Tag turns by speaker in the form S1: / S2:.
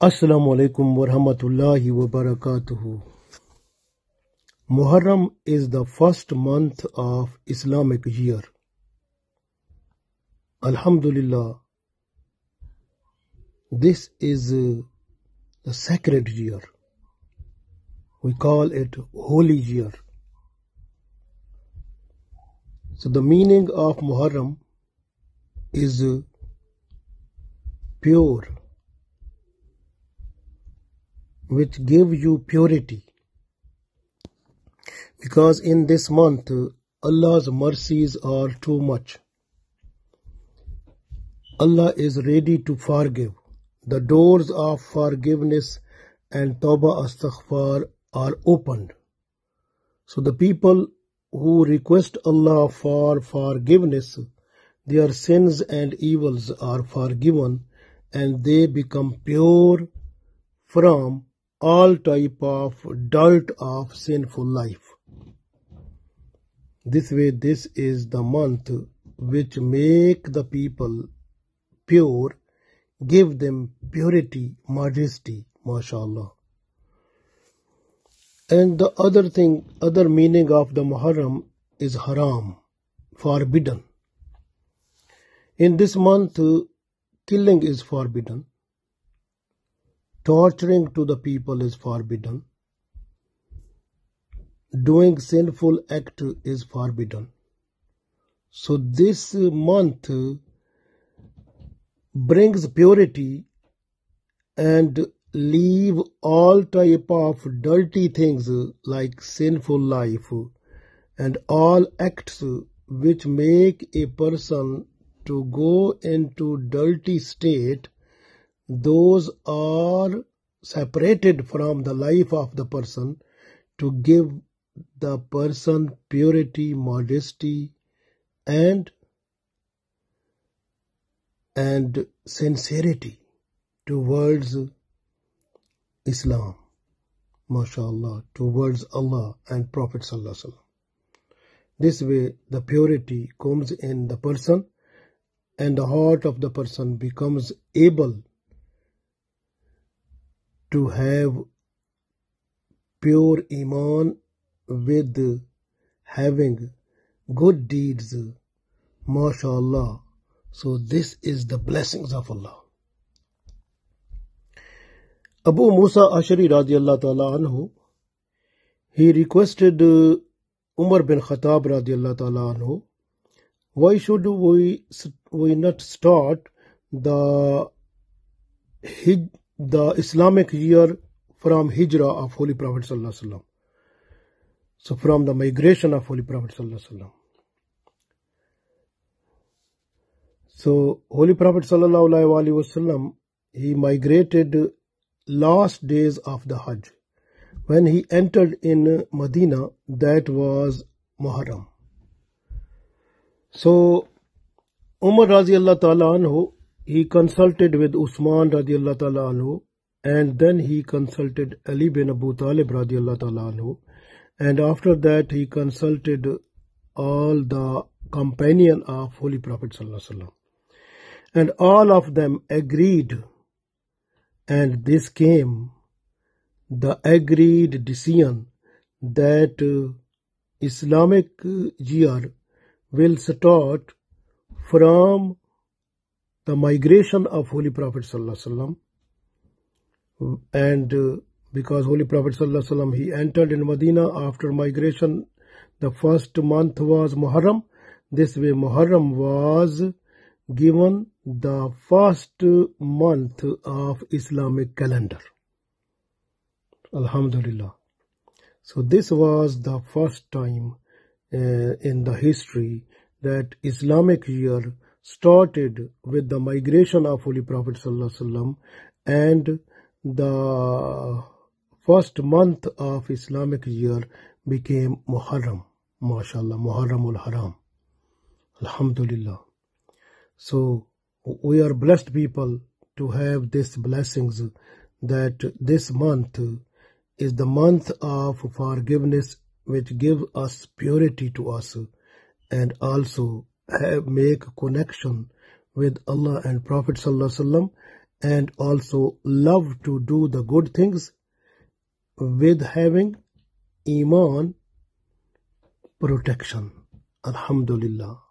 S1: Assalamu alaikum wa rahmatullahi wa barakatuhu. Muharram is the first month of Islamic year. Alhamdulillah, this is uh, the sacred year. We call it holy year. So the meaning of Muharram is uh, pure which give you purity. Because in this month, Allah's mercies are too much. Allah is ready to forgive. The doors of forgiveness and Tawbah Astaghfar are opened. So the people who request Allah for forgiveness, their sins and evils are forgiven and they become pure from all type of dirt of sinful life. This way, this is the month which make the people pure, give them purity, modesty, mashallah. And the other thing, other meaning of the Muharram is haram, forbidden. In this month, killing is forbidden. Torturing to the people is forbidden. Doing sinful act is forbidden. So this month brings purity and leave all type of dirty things like sinful life and all acts which make a person to go into dirty state those are separated from the life of the person to give the person purity, modesty, and and sincerity towards Islam, mashallah, towards Allah and Prophet sallallahu This way, the purity comes in the person, and the heart of the person becomes able to have pure ایمان with having good deeds ماشاء اللہ سو دس از the blessing of اللہ ابو موسا آشری رضی اللہ تعالی عنہ ہی requested عمر بن خطاب رضی اللہ تعالی عنہ why should we we not start the the Islamic year from Hijrah of Holy Prophet Sallallahu So from the migration of Holy Prophet Sallallahu So Holy Prophet Sallallahu he migrated last days of the Hajj. When he entered in Medina, that was Muharram. So Umar Raziallah Ta'ala anhu, he consulted with Usman radiallahu ta'ala anhu and then he consulted Ali bin Abu Talib radiallahu ta'ala anhu. And after that he consulted all the companion of Holy Prophet sallallahu alaihi and all of them agreed and this came the agreed decision that uh, Islamic year will start from the migration of Holy Prophet ﷺ and uh, because Holy Prophet ﷺ he entered in Medina after migration. The first month was Muharram. This way Muharram was given the first month of Islamic calendar. Alhamdulillah. So this was the first time uh, in the history that Islamic year started with the migration of Holy Prophet and the first month of Islamic year became Muharram. MashaAllah, Muharramul Haram. Alhamdulillah. So we are blessed people to have these blessings that this month is the month of forgiveness which give us purity to us and also make connection with Allah and Prophet Sallallahu and also love to do the good things with having Iman protection. Alhamdulillah.